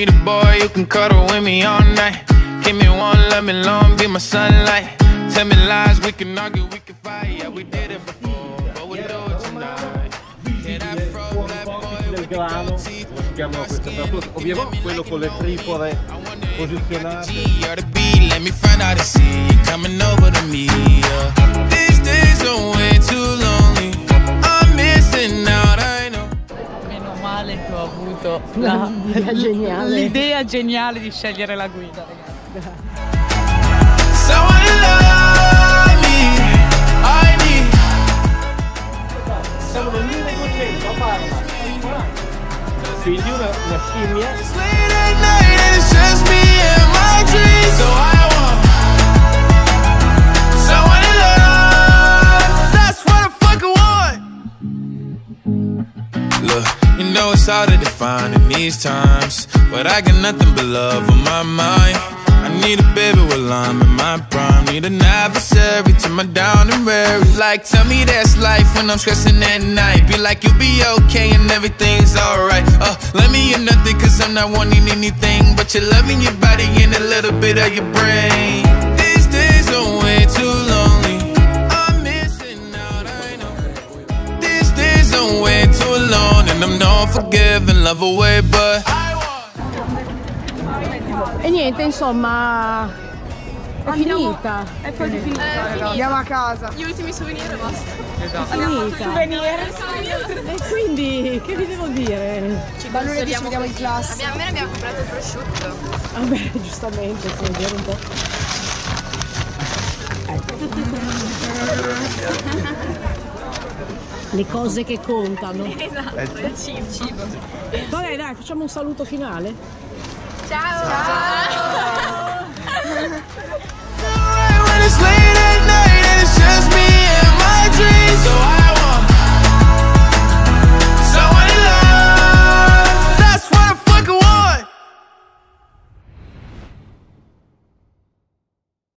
you can cuddle with me all night. Give me one, let me long, be my sunlight. Tell me lies, we can argue, we can fight. Yeah, we did it before, but we'll do it tonight. Yeah, that fro black boy del grano, si chiama questo piatto, ovviamente quello con le tripole posizionate. Avuto la- L'idea geniale. l'idea geniale di scegliere la guida, ragazzi. Siamo nel 1200 a Parma. Quindi una, una scimmia you know it's hard to define in these times, but I got nothing but love on my mind. I need a baby while I'm in my prime. Need an adversary to my down and weary. Like, tell me that's life when I'm stressing at night. Be like, you'll be okay and everything's alright. Uh, let me in nothing cause I'm not wanting anything. But you're loving your body and a little bit of your brain. These days are way too lonely. I'm missing out, I know. These days I'm way too alone and I'm not forgiving, love away, but E niente, insomma, è finita. È quasi finita. Andiamo a casa. Gli ultimi souvenir e basta. È finita. Souvenir. E quindi, che vi devo dire? Ma lunedì ci vediamo in classe. Abbiamo, almeno abbiamo comprato il prosciutto. Vabbè, giustamente, sì, è vero un po'. Le cose che contano. Esatto, il cibo. Vabbè, dai, facciamo un saluto finale. Ciao. Ciao.